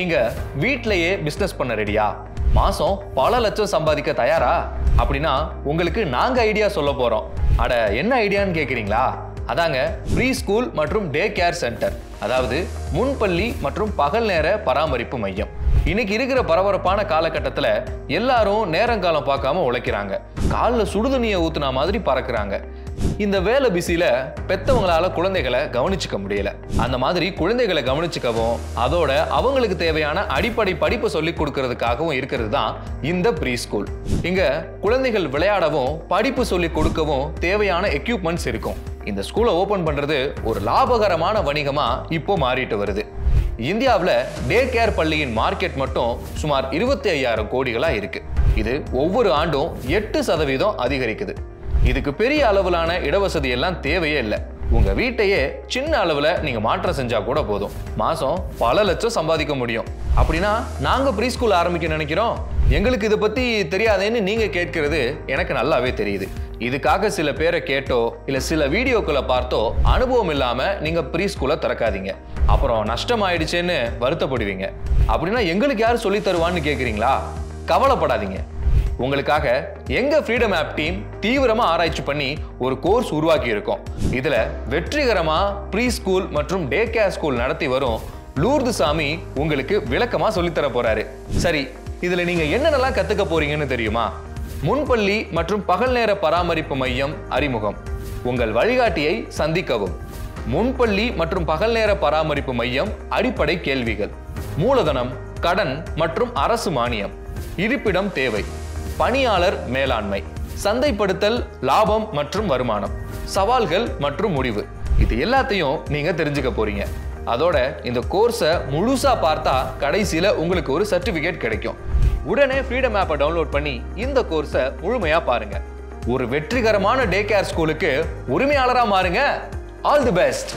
நீங்க வீட்டிலேயே பிசினஸ் பண்ண ரெடியா மாசம் பல லட்சம் சம்பாதிக்க தயாரா? அப்படின்னா உங்களுக்கு நாங்க ஐடியா சொல்ல போறோம். அட என்ன ஐடியான்னு கேக்குறீங்களா? அதாங்க ப்ரீ ஸ்கூல் மற்றும் டே கேர் சென்டர் அதாவது முன்பள்ளி மற்றும் பகல் நேர பராமரிப்பு மையம். இன்னைக்கு இருக்கிற பரபரப்பான காலகட்டத்தில் எல்லாரும் நேரங்காலம் பார்க்காம உழைக்கிறாங்க. காலில் சுடுதண்ணியை ஊத்துன மாதிரி பறக்குறாங்க. இந்த வேலை பிஸியில் பெத்தவங்களால குழந்தைகளை கவனிச்சுக்க முடியல. அந்த மாதிரி குழந்தைகளை கவனிச்சுக்கவும் அதோட அவங்களுக்கு தேவையான அடிப்படை படிப்பு சொல்லி கொடுக்கறதுக்காகவும் இருக்கிறது தான் இந்த ப்ரீ ஸ்கூல் இங்க குழந்தைகள் விளையாடவும் படிப்பு சொல்லி கொடுக்கவும் தேவையான எக்யூப்மெண்ட்ஸ் இருக்கும். இந்த ஸ்கூலை ஓபன் பண்றது ஒரு லாபகரமான வணிகமா இப்போ மாறிட்டு வருது. இந்தியாவில் டே கேர் பள்ளியின் மார்க்கெட் மட்டும் சுமார் இருபத்தி ஐயாயிரம் கோடிகளாக இருக்குது இது ஒவ்வொரு ஆண்டும் எட்டு சதவீதம் அதிகரிக்குது. இதுக்கு பெரிய அளவிலான இடவசதி எல்லாம் தேவையே இல்லை. உங்க வீட்டையே சின்ன அளவுல நீங்க மாற்றம் செஞ்சா கூட போதும். மாசம் பல லட்சம் சம்பாதிக்க முடியும். அப்படின்னா நாங்க ப்ரீ ஸ்கூல் ஆரம்பிக்க நினைக்கிறோம். எங்களுக்கு இதை பத்தி தெரியாதேன்னு நீங்க கேட்கிறது எனக்கு நல்லாவே தெரியுது. இதுக்காக சில பேரை கேட்டோ இல்ல சில வீடியோக்களை பார்த்தோ அனுபவம் இல்லாம நீங்க ப்ரீ ஸ்கூலை திறக்காதீங்க. அப்புறம் நஷ்டம் ஆயிடுச்சேன்னு வருத்தப்படுவீங்க. அப்படின்னா எங்களுக்கு யார் சொல்லி தருவான்னு கேக்குறீங்களா? கவலைப்படாதீங்க. உங்களுக்காக எங்க ஃப்ரீடம் ஆப் டீம் தீவிரமா ஆராய்ச்சி பண்ணி ஒரு கோர்ஸ் உருவாக்கி இருக்கோம் இதுல வெற்றிகரமா ப்ரீ ஸ்கூல் மற்றும் டே கேர் ஸ்கூல் நடத்தி வரும் லூர்து சாமி உங்களுக்கு விளக்கமா சொல்லித்தர போறாரு. சரி இதுல நீங்க என்னென்னலாம் கத்துக்க போறீங்கன்னு தெரியுமா? முன்பள்ளி மற்றும் பகல் நேர பராமரிப்பு மையம் அறிமுகம். உங்கள் வழிகாட்டியை சந்திக்கவும். முன்பள்ளி மற்றும் பகல் நேர பராமரிப்பு மையம் அடிப்படை கேள்விகள். மூலதனம் கடன் மற்றும் அரசு மானியம். இருப்பிடம் தேவை. பணியாளர் மேலாண்மை சந்தைப்படுத்தல் லாபம் மற்றும் வருமானம் சவால்கள் மற்றும் முடிவு. இது எல்லாத்தையும் நீங்கள் தெரிஞ்சுக்க போறீங்க. அதோட இந்த கோர்ஸை முழுசாக பார்த்தா கடைசியில் உங்களுக்கு ஒரு சர்டிஃபிகேட் கிடைக்கும். உடனே ஃப்ரீடம் ஆப்பை டவுன்லோட் பண்ணி இந்த கோர்ஸை முழுமையாக பாருங்க. ஒரு வெற்றிகரமான டே கேர் ஸ்கூலுக்கு உரிமையாளராக மாறுங்க. All the best